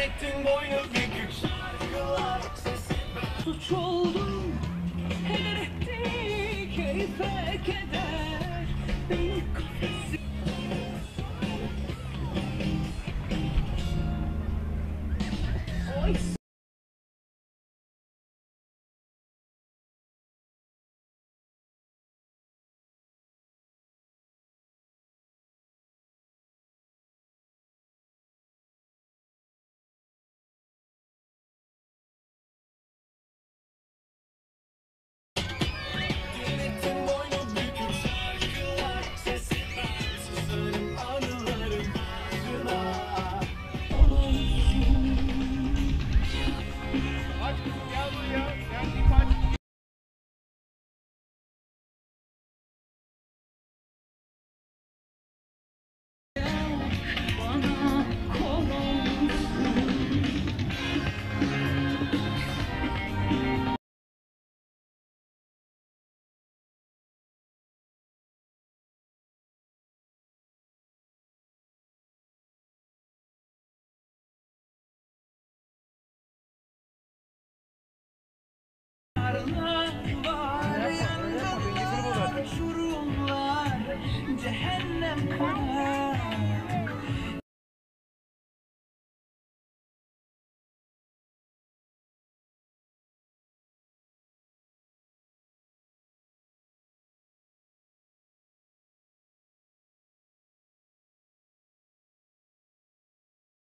ettin boynu bükük. Şarkılar sesi Suç oldum Heder etti keyfe keder.